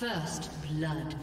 First blood.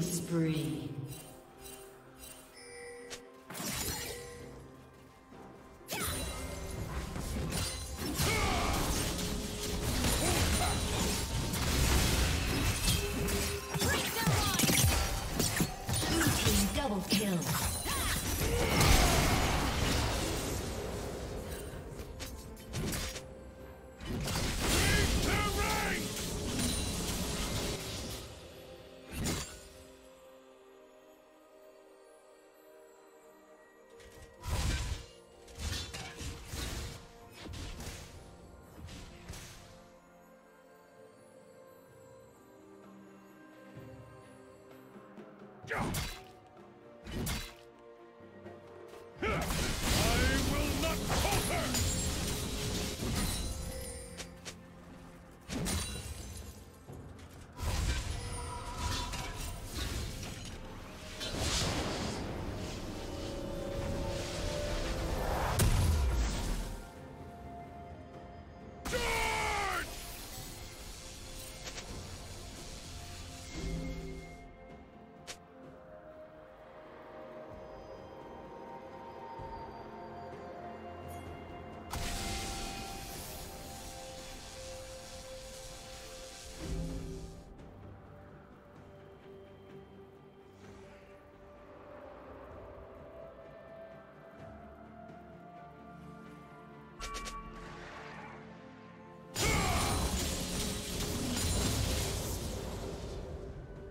Spree. Jump!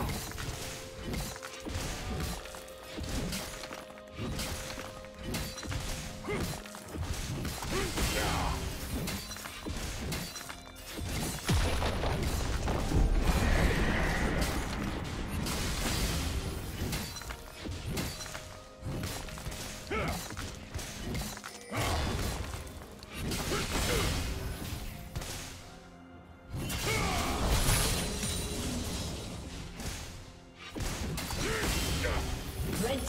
now.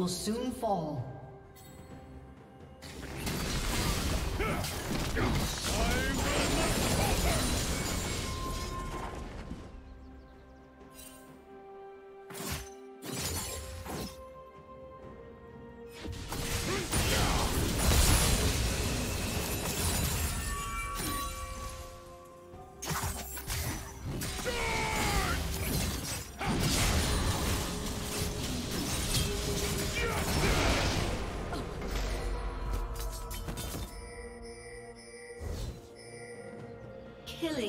Will soon fall.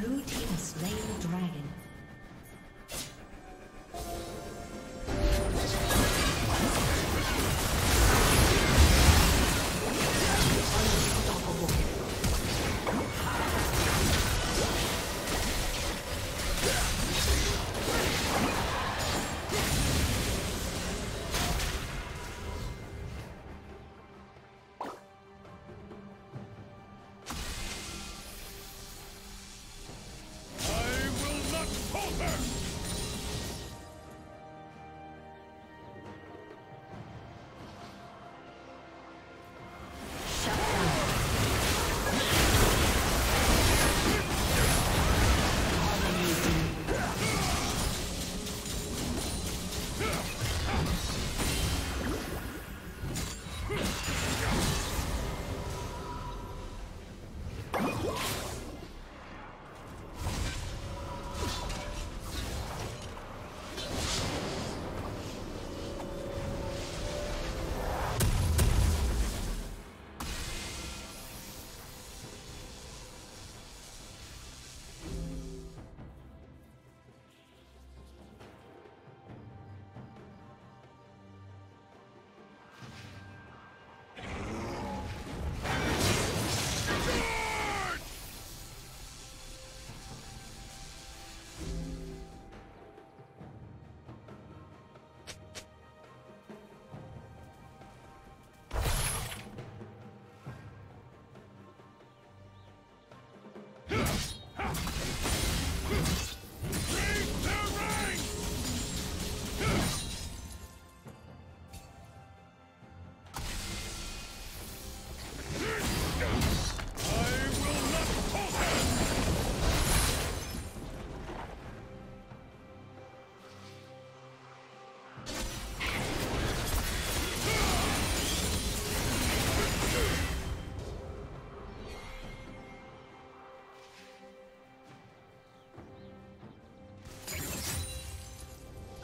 Blue team slain